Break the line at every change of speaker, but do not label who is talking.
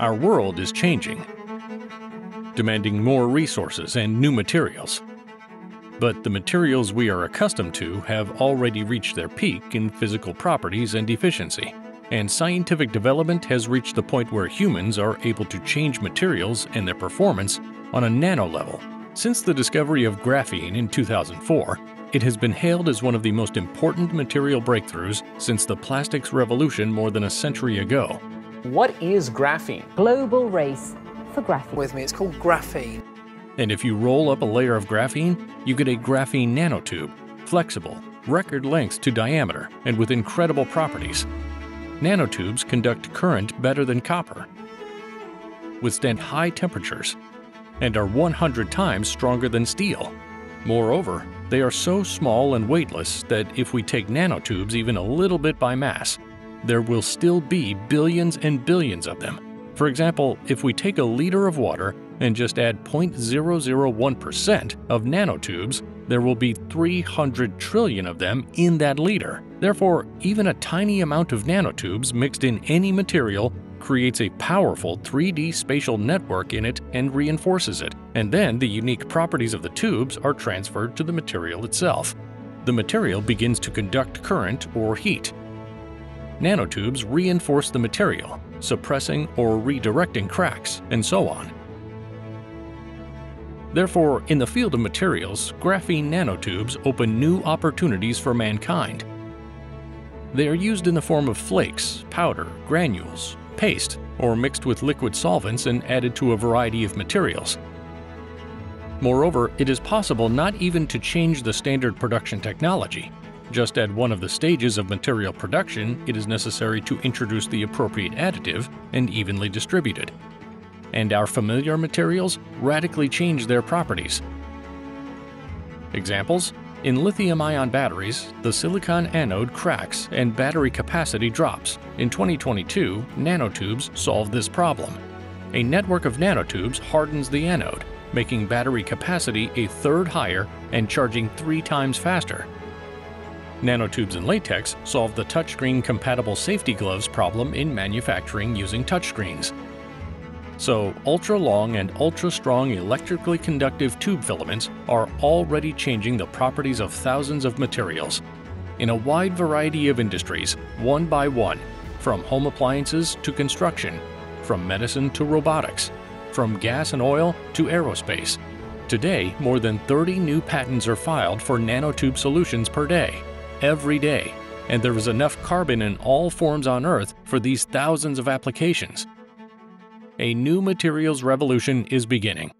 Our world is changing, demanding more resources and new materials. But the materials we are accustomed to have already reached their peak in physical properties and efficiency, and scientific development has reached the point where humans are able to change materials and their performance on a nano level. Since the discovery of graphene in 2004, it has been hailed as one of the most important material breakthroughs since the plastics revolution more than a century ago.
What is graphene?
Global race for graphene.
With me, it's called graphene.
And if you roll up a layer of graphene, you get a graphene nanotube, flexible, record lengths to diameter, and with incredible properties. Nanotubes conduct current better than copper, withstand high temperatures, and are 100 times stronger than steel. Moreover, they are so small and weightless that if we take nanotubes even a little bit by mass, there will still be billions and billions of them. For example, if we take a liter of water and just add 0.001% of nanotubes, there will be 300 trillion of them in that liter. Therefore, even a tiny amount of nanotubes mixed in any material creates a powerful 3D spatial network in it and reinforces it, and then the unique properties of the tubes are transferred to the material itself. The material begins to conduct current or heat. Nanotubes reinforce the material, suppressing or redirecting cracks, and so on. Therefore, in the field of materials, graphene nanotubes open new opportunities for mankind. They are used in the form of flakes, powder, granules, paste, or mixed with liquid solvents and added to a variety of materials. Moreover, it is possible not even to change the standard production technology. Just at one of the stages of material production, it is necessary to introduce the appropriate additive and evenly distribute it. And our familiar materials radically change their properties. Examples in lithium ion batteries, the silicon anode cracks and battery capacity drops. In 2022, nanotubes solve this problem. A network of nanotubes hardens the anode, making battery capacity a third higher and charging three times faster. Nanotubes and latex solve the touchscreen compatible safety gloves problem in manufacturing using touchscreens. So, ultra long and ultra strong electrically conductive tube filaments are already changing the properties of thousands of materials in a wide variety of industries, one by one, from home appliances to construction, from medicine to robotics, from gas and oil to aerospace. Today, more than 30 new patents are filed for nanotube solutions per day, every day, and there is enough carbon in all forms on Earth for these thousands of applications a new materials revolution is beginning.